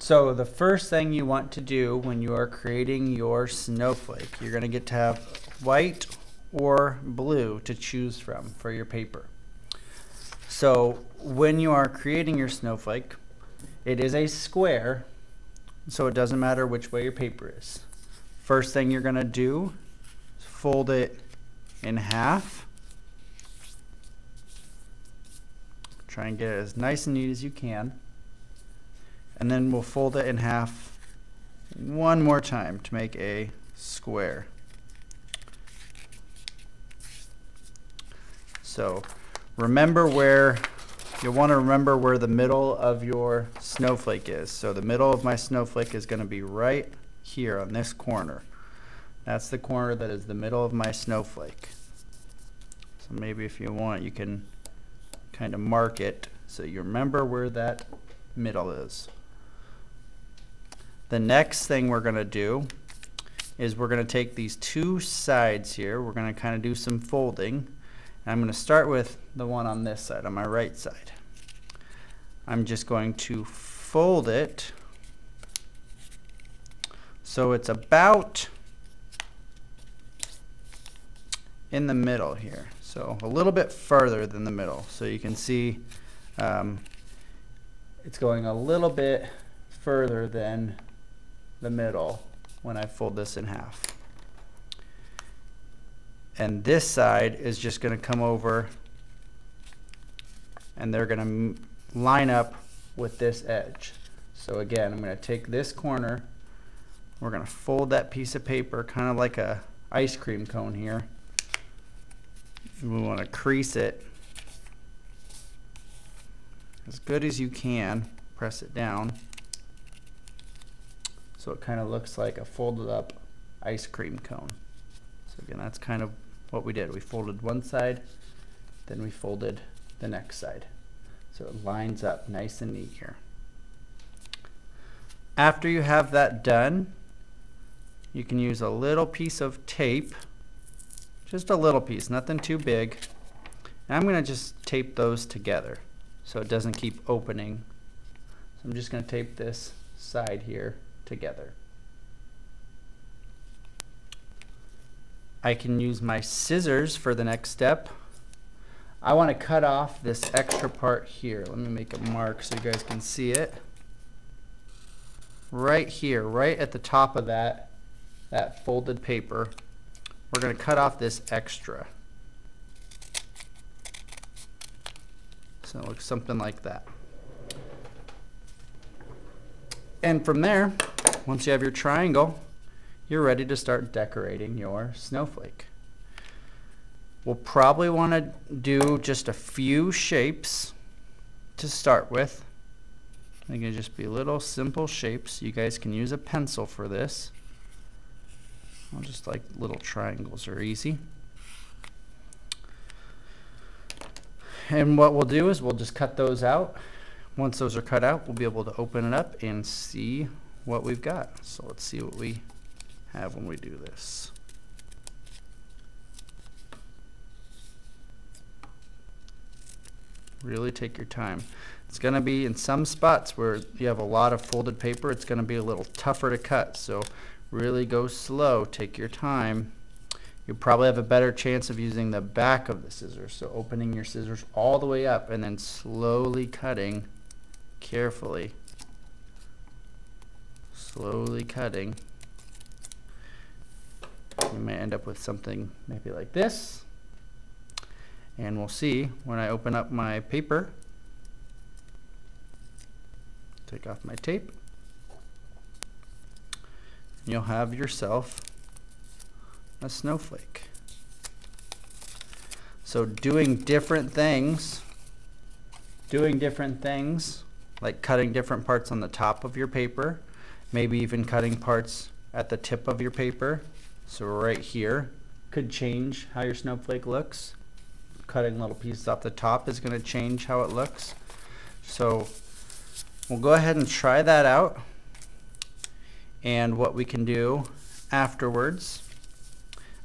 So the first thing you want to do when you are creating your snowflake, you're going to get to have white or blue to choose from for your paper. So when you are creating your snowflake, it is a square, so it doesn't matter which way your paper is. First thing you're going to do is fold it in half. Try and get it as nice and neat as you can and then we'll fold it in half one more time to make a square. So remember where, you'll want to remember where the middle of your snowflake is. So the middle of my snowflake is going to be right here on this corner. That's the corner that is the middle of my snowflake. So maybe if you want, you can kind of mark it so you remember where that middle is. The next thing we're going to do is we're going to take these two sides here. We're going to kind of do some folding. I'm going to start with the one on this side, on my right side. I'm just going to fold it so it's about in the middle here. So a little bit further than the middle. So you can see um, it's going a little bit further than the middle when I fold this in half. And this side is just going to come over and they're going to line up with this edge. So again, I'm going to take this corner, we're going to fold that piece of paper kind of like a ice cream cone here. And we want to crease it as good as you can, press it down. So it kind of looks like a folded up ice cream cone. So again, that's kind of what we did. We folded one side, then we folded the next side. So it lines up nice and neat here. After you have that done, you can use a little piece of tape, just a little piece, nothing too big. And I'm gonna just tape those together so it doesn't keep opening. So I'm just gonna tape this side here together. I can use my scissors for the next step. I want to cut off this extra part here. Let me make a mark so you guys can see it. Right here, right at the top of that, that folded paper, we're going to cut off this extra. So it looks something like that. And from there, once you have your triangle, you're ready to start decorating your snowflake. We'll probably want to do just a few shapes to start with. They can just be little simple shapes. You guys can use a pencil for this. I'll just like little triangles are easy. And what we'll do is we'll just cut those out. Once those are cut out, we'll be able to open it up and see what we've got. So let's see what we have when we do this. Really take your time. It's going to be in some spots where you have a lot of folded paper, it's going to be a little tougher to cut. So really go slow, take your time. You probably have a better chance of using the back of the scissors. So opening your scissors all the way up and then slowly cutting carefully slowly cutting. We may end up with something maybe like this. And we'll see when I open up my paper. Take off my tape. You'll have yourself a snowflake. So doing different things, doing different things, like cutting different parts on the top of your paper, maybe even cutting parts at the tip of your paper. So right here could change how your snowflake looks. Cutting little pieces off the top is going to change how it looks. So we'll go ahead and try that out. And what we can do afterwards,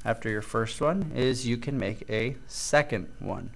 after your first one, is you can make a second one.